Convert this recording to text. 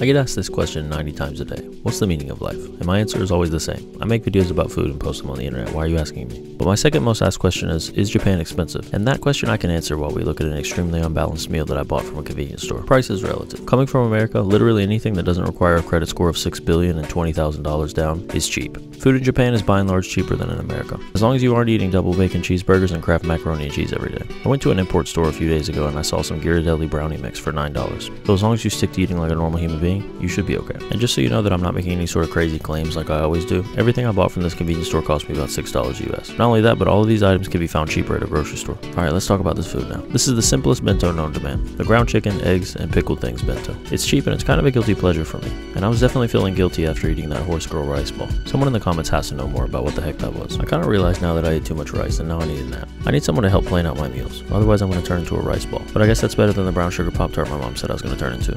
I get asked this question 90 times a day. What's the meaning of life? And my answer is always the same. I make videos about food and post them on the internet. Why are you asking me? But my second most asked question is, is Japan expensive? And that question I can answer while we look at an extremely unbalanced meal that I bought from a convenience store. Price is relative. Coming from America, literally anything that doesn't require a credit score of 6 billion and $20,000 down is cheap. Food in Japan is by and large cheaper than in America. As long as you aren't eating double bacon cheeseburgers and Kraft macaroni and cheese every day. I went to an import store a few days ago and I saw some Ghirardelli brownie mix for $9. So as long as you stick to eating like a normal human being, you should be okay. And just so you know that I'm not making any sort of crazy claims like I always do, everything I bought from this convenience store cost me about $6 US. Not only that, but all of these items can be found cheaper at a grocery store. Alright, let's talk about this food now. This is the simplest bento known to man. The ground chicken, eggs, and pickled things bento. It's cheap and it's kind of a guilty pleasure for me. And I was definitely feeling guilty after eating that horse girl rice ball. Someone in the comments has to know more about what the heck that was. I kind of realized now that I ate too much rice and now I need a nap. I need someone to help plan out my meals. Otherwise I'm going to turn into a rice ball. But I guess that's better than the brown sugar pop tart my mom said I was going to turn into.